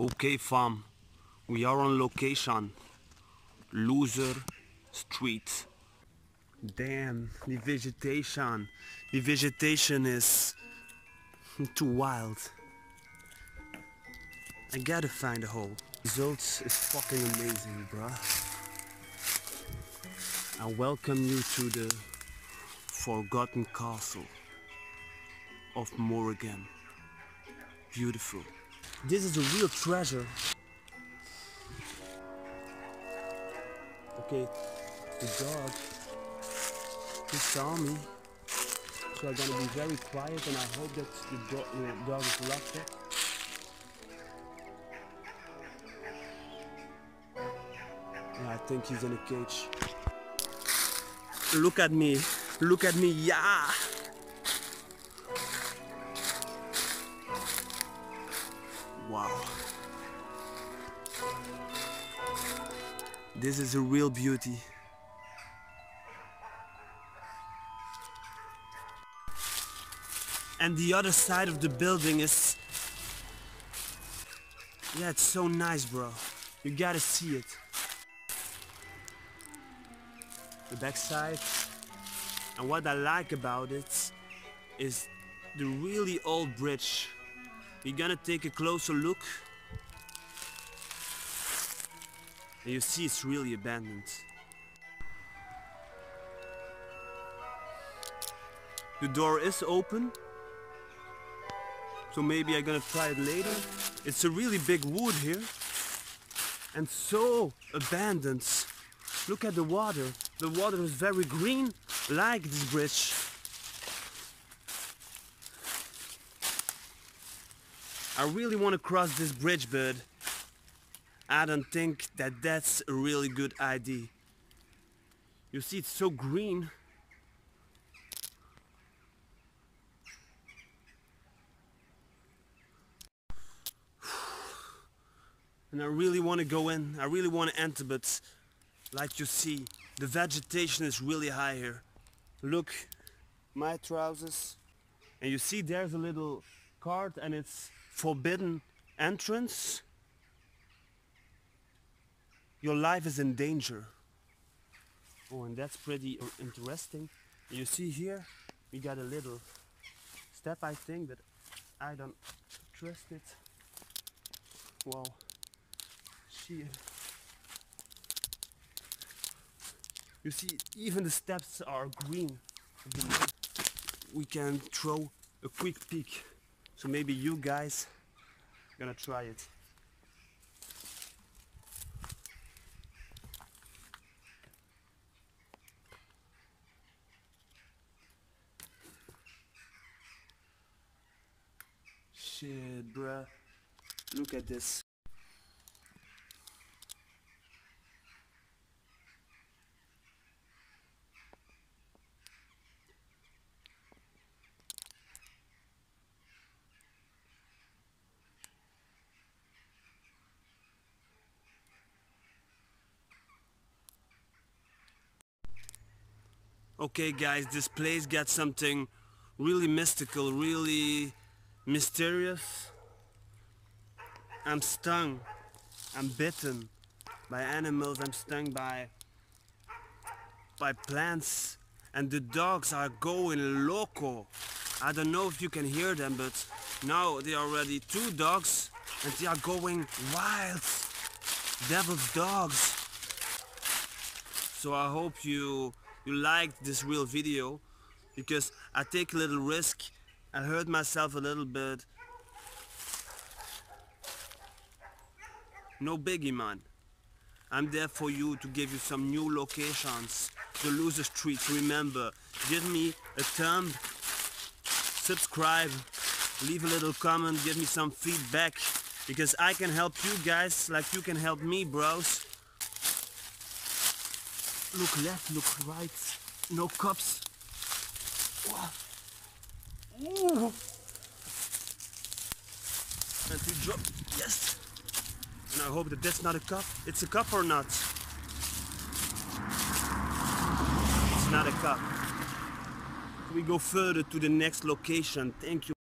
Okay fam, we are on location. Loser Street. Damn, the vegetation. The vegetation is too wild. I gotta find a hole. Results is fucking amazing, bruh. I welcome you to the forgotten castle of Morrigan. Beautiful. This is a real treasure. Okay, the dog, he saw me. So I'm gonna be very quiet and I hope that the, do the dog is locked up. I think he's in a cage. Look at me. Look at me. Yeah. This is a real beauty. And the other side of the building is... Yeah, it's so nice, bro. You gotta see it. The backside. And what I like about it is the really old bridge. We're gonna take a closer look. You see it's really abandoned. The door is open. So maybe I'm gonna try it later. It's a really big wood here. And so abandoned. Look at the water. The water is very green, like this bridge. I really want to cross this bridge, but I don't think that that's a really good idea. You see, it's so green. And I really want to go in. I really want to enter, but like you see, the vegetation is really high here. Look, my trousers. And you see there's a little card and it's forbidden entrance. Your life is in danger. Oh, and that's pretty uh, interesting. You see here, we got a little step, I think, but I don't trust it. Wow. Shit. You see, even the steps are green. We can throw a quick peek. So maybe you guys gonna try it. Shit, bruh. Look at this. Okay guys, this place got something really mystical, really mysterious. I'm stung. I'm bitten by animals. I'm stung by by plants and the dogs are going loco. I don't know if you can hear them but now there are already two dogs and they are going wild. Devil's dogs. So I hope you you liked this real video because I take a little risk I hurt myself a little bit. No biggie man. I'm there for you to give you some new locations to lose the loser streets remember. Give me a thumb subscribe leave a little comment give me some feedback because I can help you guys like you can help me bros. Look left, look right. No cops. Ooh. And to drop. Yes. And I hope that that's not a cup. It's a cup or not? It's not a cup. We go further to the next location. Thank you.